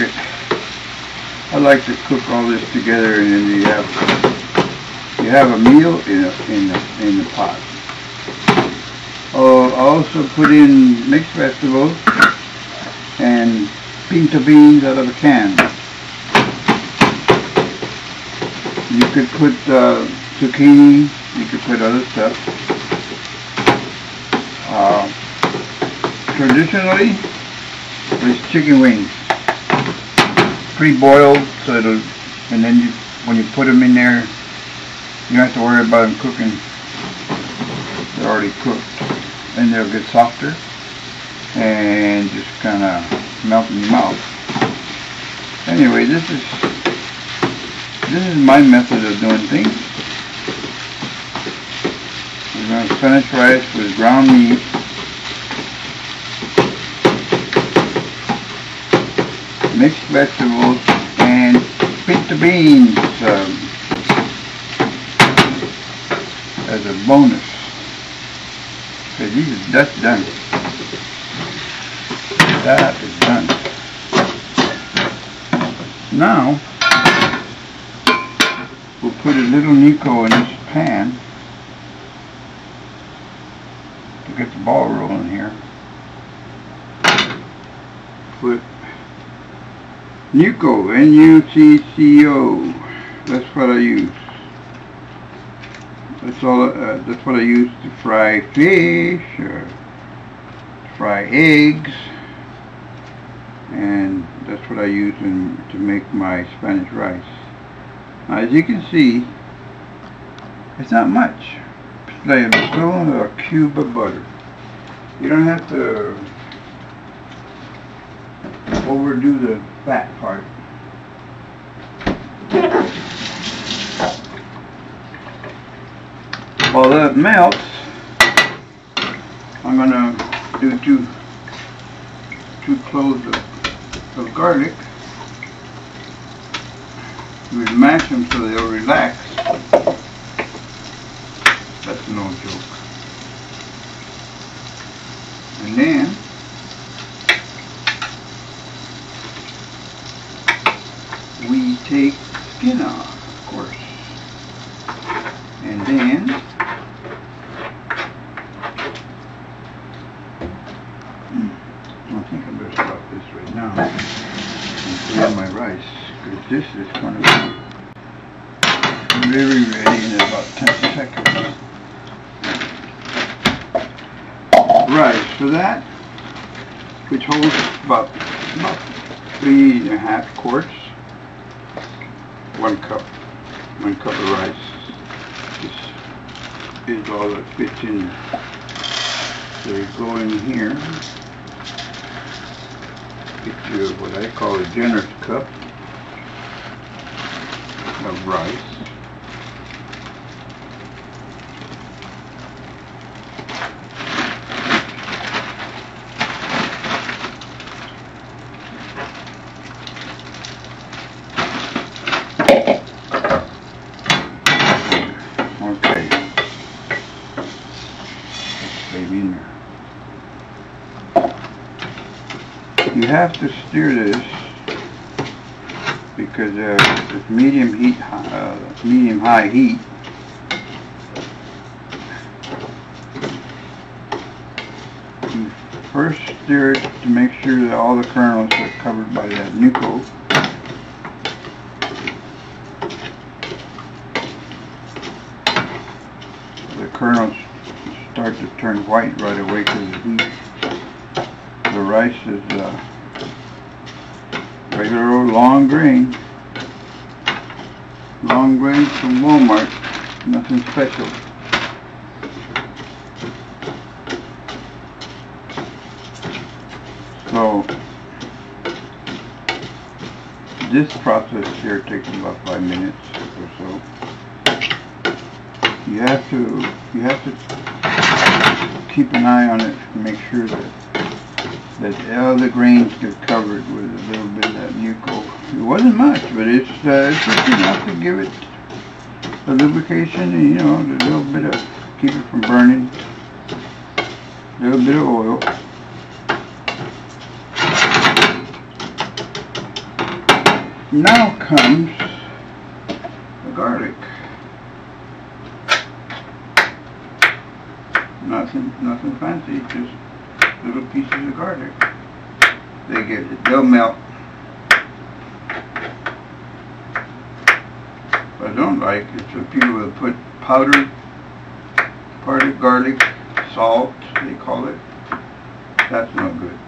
it. I like to cook all this together and then you have you have a meal in a, in a, in the pot. Oh, I also put in mixed vegetables and pinto beans out of a can. You could put uh, zucchini, you could put other stuff. Uh, traditionally, it's chicken wings, pre-boiled, so it'll, and then you, when you put them in there, you don't have to worry about them cooking. They're already cooked, and they'll get softer, and just kind of melt in your mouth. Anyway, this is this is my method of doing things. We're going to finish rice with ground meat. Mixed vegetables and pinto beans um, as a bonus. So these, that's done. That is done. Now, we'll put a little Nucco in this pan to get the ball rolling here. Put Nucco, N-U-C-C-O. That's what I use. That's all. Uh, that's what I use to fry fish or fry eggs, and that's what I use in, to make my Spanish rice. Now, as you can see, it's not much. It's like a or a cube of butter. You don't have to overdo the fat part. While that melts, I'm gonna do two two cloves of, of garlic. We mash them so they'll. That's no joke. And then we take skin off, of course. And then hmm, I think I better stop this right now and clear my rice because this is going to be very ready in about 10 seconds. Rice for that, which holds about, about three and a half quarts one cup, one cup of rice. This is all that fits in. So you go in here, get you what I call a generous cup of rice. You have to stir this because uh, it's medium heat, uh, medium high heat. You first stir it to make sure that all the kernels are covered by that Nucco. the kernels start to turn white right away because the heat. The rice is uh, regular old long grain. Long grain from Walmart. Nothing special. So this process here takes about five minutes or so you have to you have to keep an eye on it and make sure that that all the grains get covered with a little bit of that Nucco. It wasn't much, but it's uh, it's just enough to give it a lubrication and you know a little bit of keep it from burning. A little bit of oil. Now comes the garlic. Nothing, nothing fancy, just little pieces of garlic. They get, they'll melt. What I don't like is for people that put powdered, part of garlic, salt, they call it. That's no good.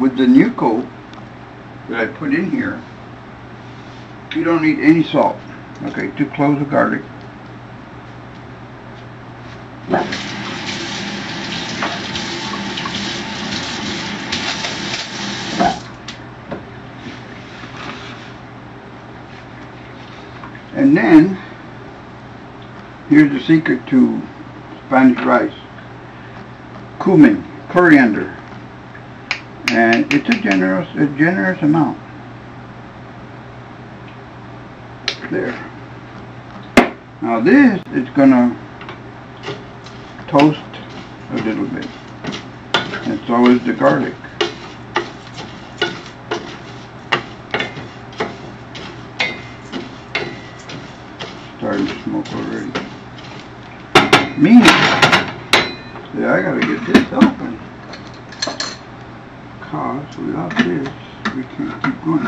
With the Nucco that I put in here, you don't need any salt. Okay, two cloves of garlic. And then, here's the secret to Spanish rice. Cumin, coriander. And it's a generous, a generous amount. There. Now this is gonna toast a little bit. And so is the garlic. Starting to smoke already. Meaning, yeah, I gotta get this open. Cause without this, we can't keep going.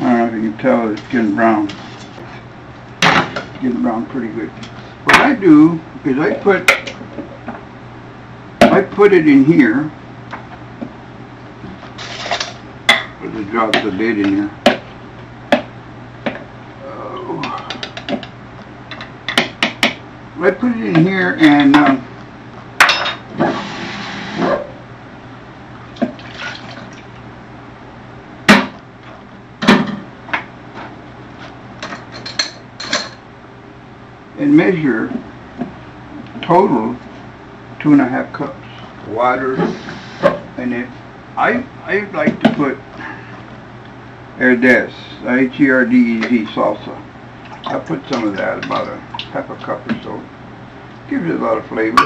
I don't know if you can tell it's brown. Getting brown pretty good. What I do is I put I put it in here. Put the drops of lid in here. Oh. I put it in here and um, and measure total two and a half cups water. And if I I like to put Herdez H-E-R-D-E-Z salsa. I put some of that about a half a cup or so. Gives it a lot of flavor.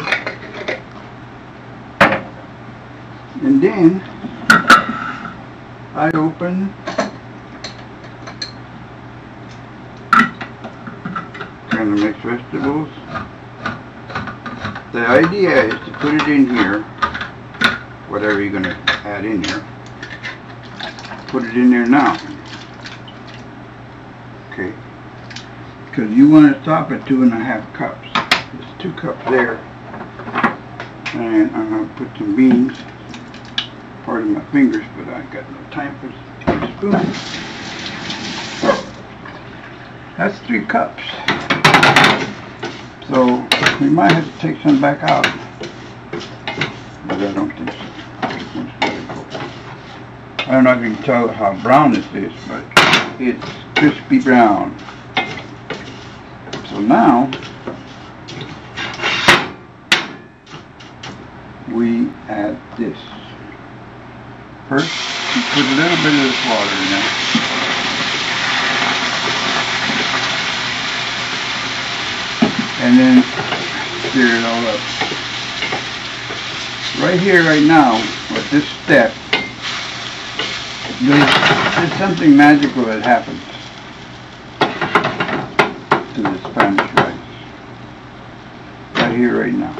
And then I open of mixed vegetables. The idea is to put it in here, whatever you're going to add in here. Put it in there now. Okay. Because you want to stop at two and a half cups. There's two cups there. And I'm going to put some beans. Pardon my fingers, but I got no time for a spoon. That's three cups. We might have to take some back out. But I don't think so. Let's let it go. I don't know if you can tell how brown this is, but it's crispy brown. So now we add this. First, you put a little bit of this water in there. and then stir it all up. Right here, right now, with this step, there's, there's something magical that happens to the Spanish rice. Right here, right now.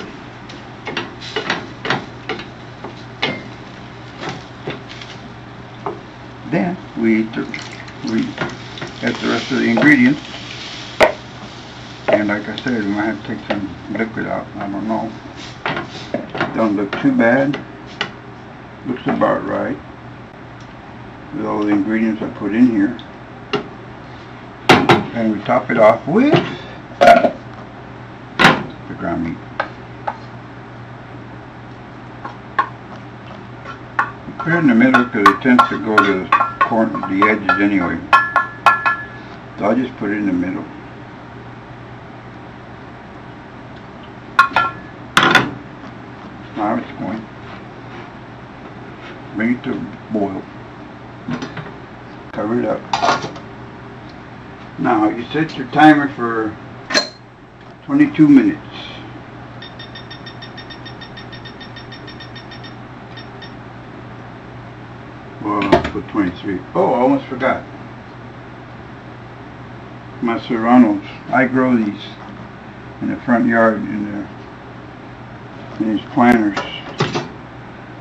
Then we we the rest of the ingredients. And like I said, we might have to take some liquid out. I don't know. Don't look too bad. Looks about right. With all the ingredients I put in here. And we top it off with the ground meat. Put it in the middle because it tends to go to the corner, the edges anyway. So I'll just put it in the middle. Now it's going. Bring it to boil. Cover it up. Now you set your timer for 22 minutes. Well, put 23. Oh, I almost forgot. My serranos. I grow these in the front yard in the in these planters.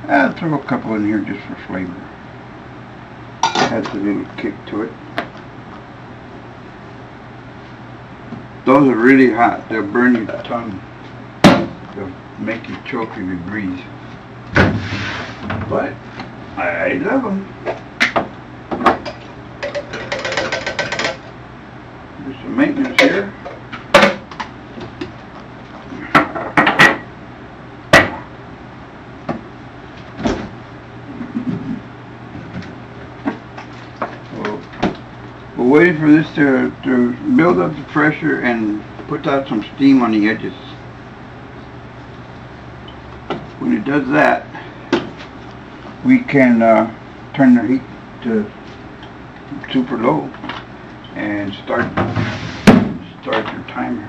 I'll throw a couple in here just for flavor. Adds a little kick to it. Those are really hot. They'll burn your tongue. They'll make you choke if you breathe. But I love them. Some maintenance here. Well, We're waiting for this to, to build up the pressure and put out some steam on the edges. When it does that, we can uh, turn the heat to super low and start start your timer.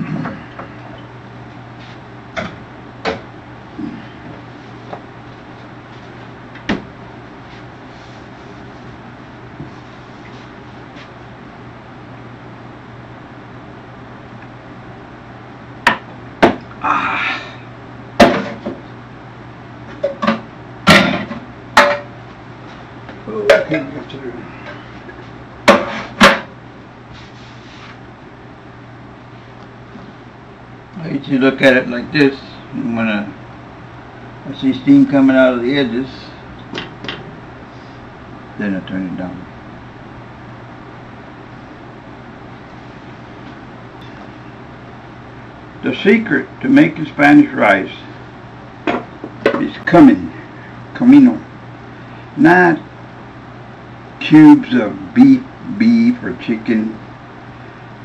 Ah. Okay, get to the- I usually look at it like this, and when I, see steam coming out of the edges, then I turn it down. The secret to making Spanish rice is cumin, comino, not cubes of beef, beef or chicken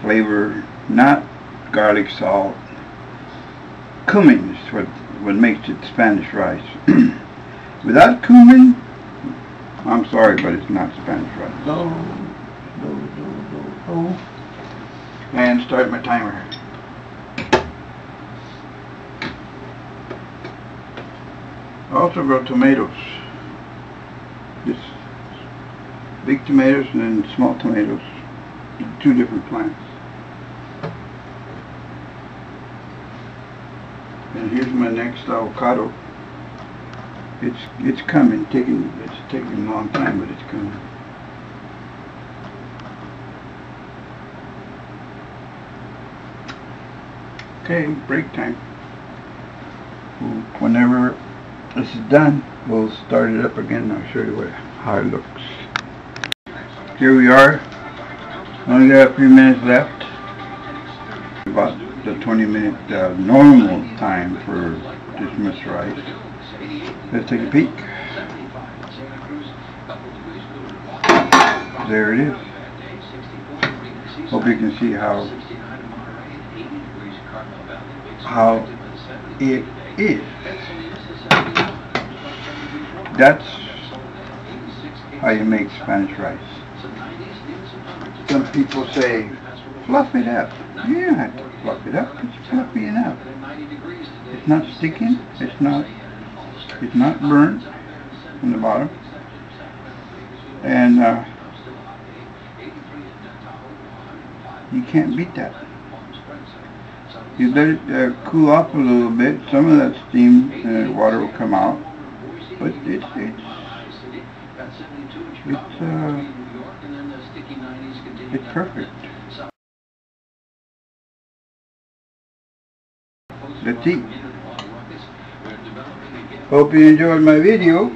flavor, not garlic salt. Cumin is what, what makes it Spanish rice. Without cumin, I'm sorry, but it's not Spanish rice. Low, low, low, low, low. And start my timer. I also grow tomatoes. Just big tomatoes and then small tomatoes. Two different plants. And here's my next avocado. It's it's coming, taking it's taking a long time, but it's coming. Okay, break time. Whenever this is done, we'll start it up again I'll show you what, how it looks. Here we are. Only got a few minutes left. About the 20 minute uh, normal time for this mixed rice. Let's take a peek. There it is. Hope you can see how how it is. That's how you make Spanish rice. Some people say, fluff it up. To fluff it up. It's fluffy enough. It's not sticking. It's not. It's not burnt from the bottom. And uh, you can't beat that. You let it uh, cool off a little bit. Some of that steam and water will come out, but it's it's it's uh, it's perfect. Let's. Hope you enjoyed my video.